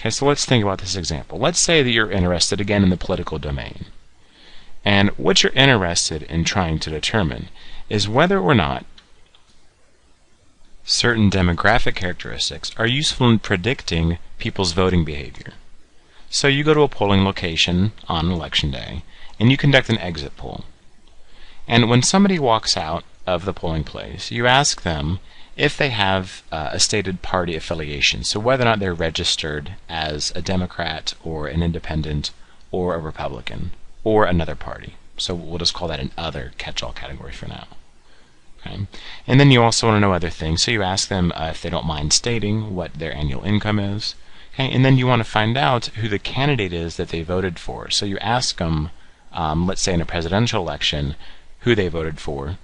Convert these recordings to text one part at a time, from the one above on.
Okay, so let's think about this example. Let's say that you're interested again in the political domain. And what you're interested in trying to determine is whether or not certain demographic characteristics are useful in predicting people's voting behavior. So you go to a polling location on election day and you conduct an exit poll. And when somebody walks out of the polling place, you ask them if they have uh, a stated party affiliation, so whether or not they're registered as a Democrat or an independent or a Republican or another party. So we'll just call that an other catch-all category for now. Okay. And then you also want to know other things, so you ask them uh, if they don't mind stating what their annual income is. Okay. And then you want to find out who the candidate is that they voted for. So you ask them, um, let's say in a presidential election, who they voted for,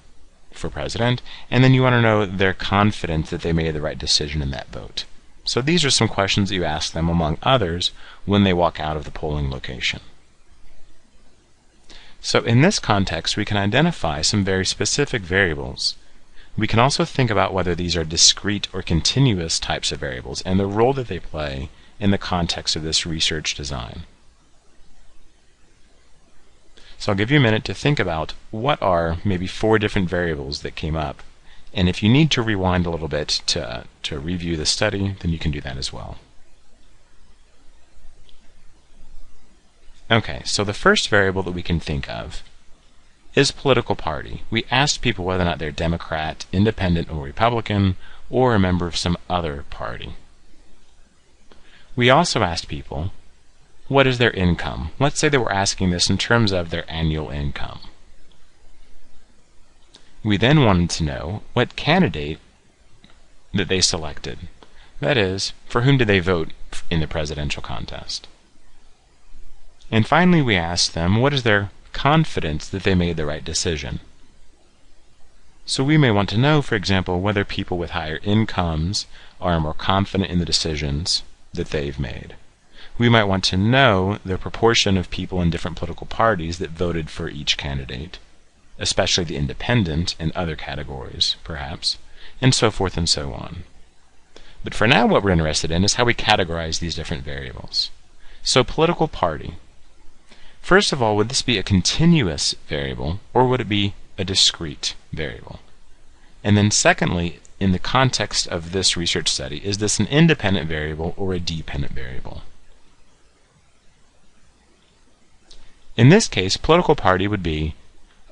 for president, and then you want to know their confidence that they made the right decision in that vote. So these are some questions that you ask them, among others, when they walk out of the polling location. So in this context, we can identify some very specific variables. We can also think about whether these are discrete or continuous types of variables and the role that they play in the context of this research design. So I'll give you a minute to think about what are maybe four different variables that came up. And if you need to rewind a little bit to, to review the study, then you can do that as well. Okay, so the first variable that we can think of is political party. We asked people whether or not they're Democrat, Independent, or Republican, or a member of some other party. We also asked people what is their income? Let's say that we're asking this in terms of their annual income. We then wanted to know what candidate that they selected. That is, for whom did they vote in the presidential contest? And finally, we asked them what is their confidence that they made the right decision. So we may want to know, for example, whether people with higher incomes are more confident in the decisions that they've made we might want to know the proportion of people in different political parties that voted for each candidate, especially the independent and other categories, perhaps, and so forth and so on. But for now, what we're interested in is how we categorize these different variables. So, political party. First of all, would this be a continuous variable, or would it be a discrete variable? And then secondly, in the context of this research study, is this an independent variable or a dependent variable? In this case, political party would be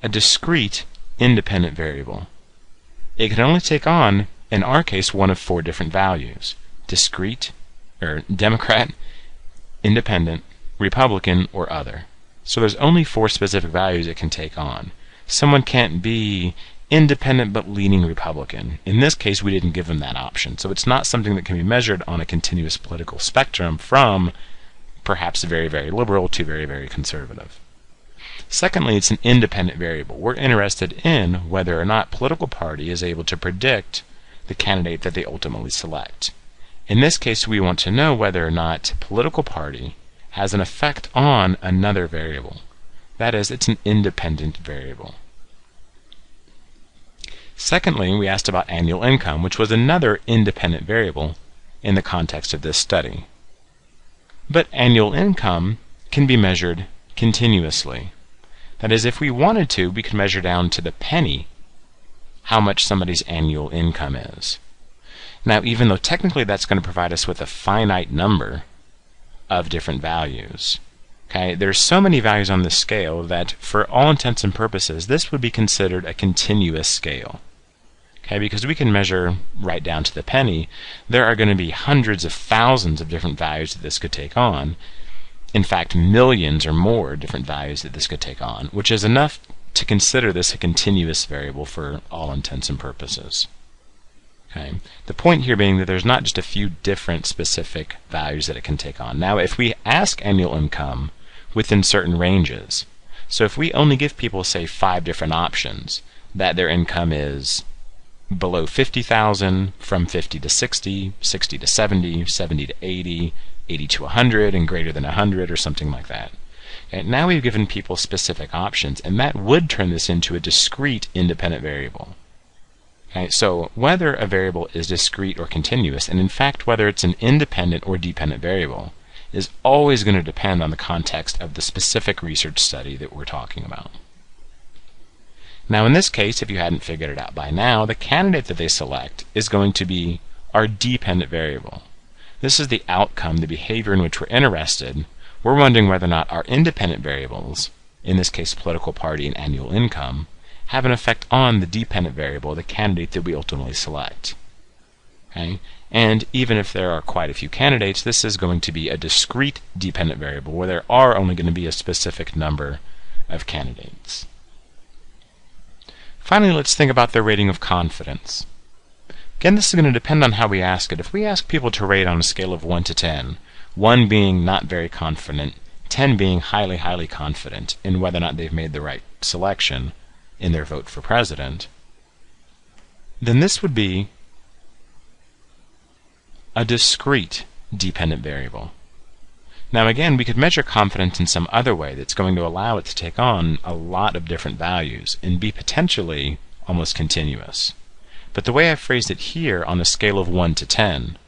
a discrete independent variable. It can only take on, in our case, one of four different values. Discrete, or Democrat, Independent, Republican, or other. So there's only four specific values it can take on. Someone can't be independent but leaning Republican. In this case, we didn't give them that option. So it's not something that can be measured on a continuous political spectrum from perhaps very, very liberal to very, very conservative. Secondly, it's an independent variable. We're interested in whether or not political party is able to predict the candidate that they ultimately select. In this case, we want to know whether or not political party has an effect on another variable. That is, it's an independent variable. Secondly, we asked about annual income, which was another independent variable in the context of this study. But annual income can be measured continuously. That is, if we wanted to, we could measure down to the penny how much somebody's annual income is. Now, even though technically that's going to provide us with a finite number of different values, okay, there's so many values on this scale that for all intents and purposes, this would be considered a continuous scale. Okay, because we can measure right down to the penny, there are going to be hundreds of thousands of different values that this could take on. In fact, millions or more different values that this could take on, which is enough to consider this a continuous variable for all intents and purposes. Okay. The point here being that there's not just a few different specific values that it can take on. Now, if we ask annual income within certain ranges, so if we only give people, say, five different options, that their income is below 50,000, from 50 to 60, 60 to 70, 70 to 80, 80 to 100, and greater than 100, or something like that. And now we've given people specific options, and that would turn this into a discrete independent variable. Okay, so whether a variable is discrete or continuous, and in fact whether it's an independent or dependent variable, is always going to depend on the context of the specific research study that we're talking about. Now in this case, if you hadn't figured it out by now, the candidate that they select is going to be our dependent variable. This is the outcome, the behavior in which we're interested. We're wondering whether or not our independent variables, in this case political party and annual income, have an effect on the dependent variable, the candidate that we ultimately select. Okay? And even if there are quite a few candidates, this is going to be a discrete dependent variable where there are only going to be a specific number of candidates. Finally, let's think about their rating of confidence. Again, this is going to depend on how we ask it. If we ask people to rate on a scale of 1 to 10, 1 being not very confident, 10 being highly, highly confident in whether or not they've made the right selection, in their vote for president, then this would be a discrete dependent variable. Now again, we could measure confidence in some other way that's going to allow it to take on a lot of different values and be potentially almost continuous. But the way I phrased it here on a scale of 1 to 10,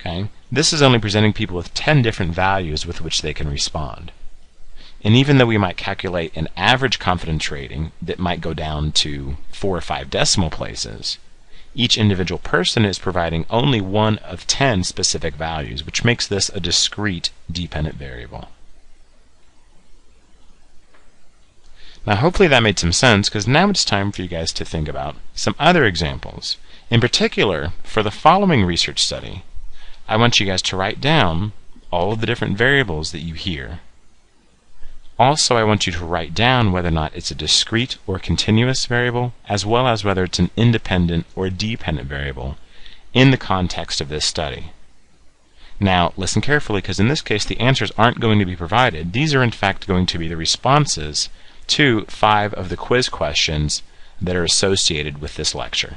okay, this is only presenting people with 10 different values with which they can respond. And even though we might calculate an average confidence rating that might go down to four or five decimal places, each individual person is providing only one of 10 specific values, which makes this a discrete dependent variable. Now hopefully that made some sense because now it's time for you guys to think about some other examples. In particular, for the following research study, I want you guys to write down all of the different variables that you hear also, I want you to write down whether or not it's a discrete or continuous variable, as well as whether it's an independent or dependent variable in the context of this study. Now, listen carefully because in this case the answers aren't going to be provided. These are in fact going to be the responses to five of the quiz questions that are associated with this lecture.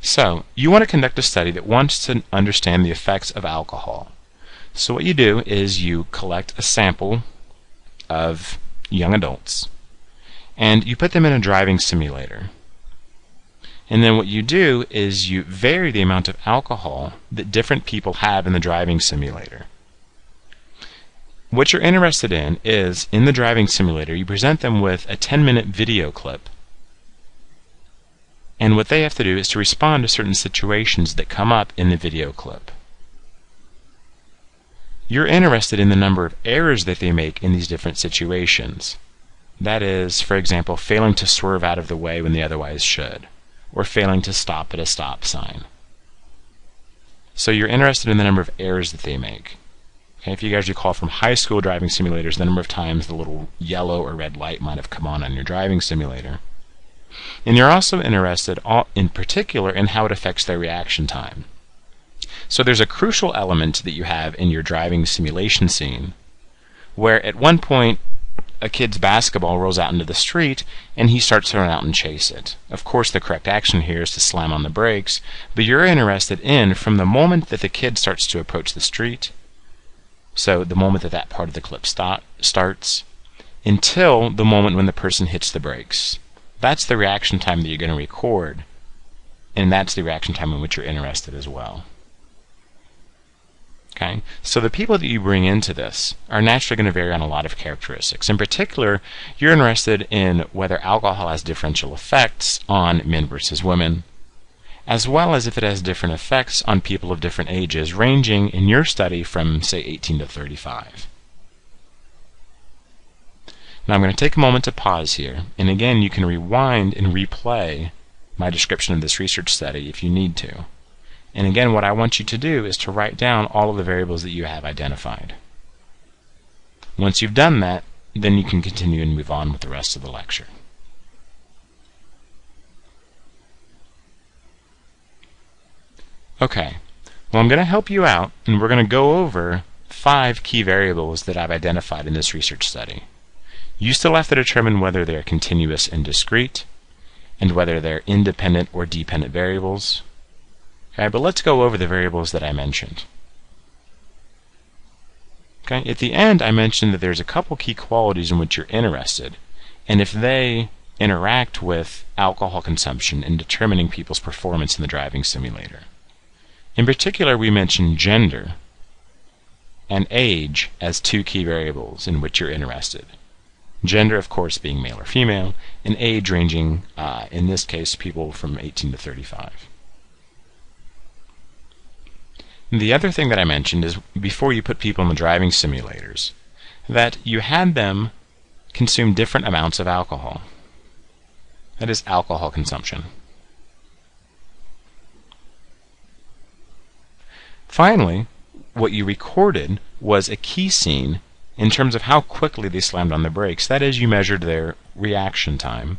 So, you want to conduct a study that wants to understand the effects of alcohol. So what you do is you collect a sample of young adults and you put them in a driving simulator. And then what you do is you vary the amount of alcohol that different people have in the driving simulator. What you're interested in is, in the driving simulator, you present them with a 10-minute video clip. And what they have to do is to respond to certain situations that come up in the video clip. You're interested in the number of errors that they make in these different situations. That is, for example, failing to swerve out of the way when they otherwise should, or failing to stop at a stop sign. So you're interested in the number of errors that they make. Okay, if you guys recall from high school driving simulators, the number of times the little yellow or red light might have come on on your driving simulator. And you're also interested in particular in how it affects their reaction time. So there's a crucial element that you have in your driving simulation scene where at one point a kid's basketball rolls out into the street and he starts to run out and chase it. Of course, the correct action here is to slam on the brakes, but you're interested in from the moment that the kid starts to approach the street, so the moment that that part of the clip start, starts, until the moment when the person hits the brakes. That's the reaction time that you're going to record, and that's the reaction time in which you're interested as well. Okay? So the people that you bring into this are naturally going to vary on a lot of characteristics. In particular, you're interested in whether alcohol has differential effects on men versus women, as well as if it has different effects on people of different ages, ranging in your study from, say, 18 to 35. Now I'm going to take a moment to pause here, and again you can rewind and replay my description of this research study if you need to. And again, what I want you to do is to write down all of the variables that you have identified. Once you've done that, then you can continue and move on with the rest of the lecture. Okay, well I'm going to help you out, and we're going to go over five key variables that I've identified in this research study. You still have to determine whether they're continuous and discrete, and whether they're independent or dependent variables, Okay, but let's go over the variables that I mentioned. Okay, at the end I mentioned that there's a couple key qualities in which you're interested, and if they interact with alcohol consumption in determining people's performance in the driving simulator. In particular, we mentioned gender and age as two key variables in which you're interested. Gender, of course, being male or female, and age ranging, uh, in this case, people from 18 to 35. The other thing that I mentioned is before you put people in the driving simulators, that you had them consume different amounts of alcohol. That is alcohol consumption. Finally, what you recorded was a key scene in terms of how quickly they slammed on the brakes. That is, you measured their reaction time.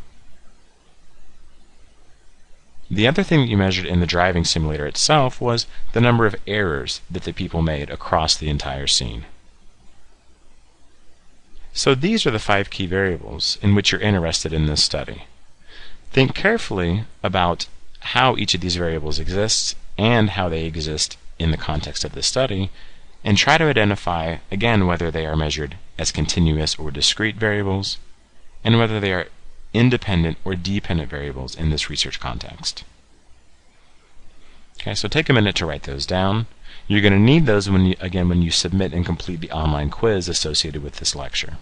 The other thing that you measured in the driving simulator itself was the number of errors that the people made across the entire scene. So these are the five key variables in which you're interested in this study. Think carefully about how each of these variables exists and how they exist in the context of the study, and try to identify, again, whether they are measured as continuous or discrete variables, and whether they are independent or dependent variables in this research context. Okay, so take a minute to write those down. You're going to need those when you, again when you submit and complete the online quiz associated with this lecture.